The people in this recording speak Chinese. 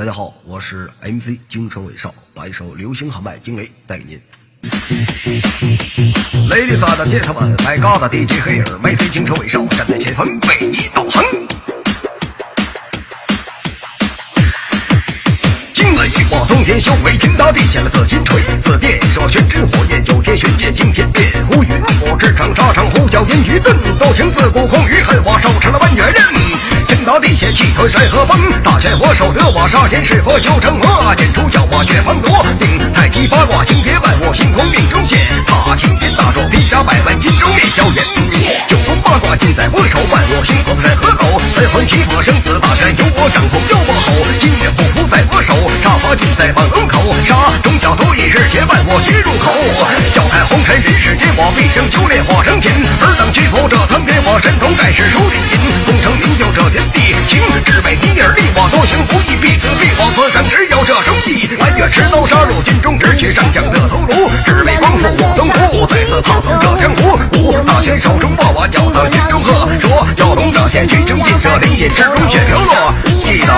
大家好，我是 MC 京城伟少，把一首《流星喊麦惊雷》带给您。Ladies and gentlemen，麦嘎的 DJ 黑尔，MC 京城伟少站在前方为你导航。惊雷一画通天修为，天塌地陷了自心锤。此电射玄真火焰，九天玄剑惊天变。乌云我驰骋沙场，呼啸烟雨顿，刀枪自古空余恨，化手。地血气吞山河崩，大权我手得我杀仙，是佛修成魔，剑出鞘我血方多，定太极八卦星叠万我星空命中现，踏青天大壮劈杀百万阴中灭硝烟，九宫八卦尽在我手，万我星河山河抖，三魂七魄生死大权由我掌控由我吼，金月虎符在我手，杀伐尽在蟒龙口，杀中小头一时血万我一入口，笑看红尘人世间我毕生修炼化成金，尔等屈服这苍天我神通盖世数第一，多行不义必死必我，此生只有这忠义。弯月持刀杀入军中，直取上将的头颅，只为光复我东吴，再次踏足这江湖。五大权手中握，我叫他云中鹤，说要龙掌剑去征尽这灵隐之中，血流落。记得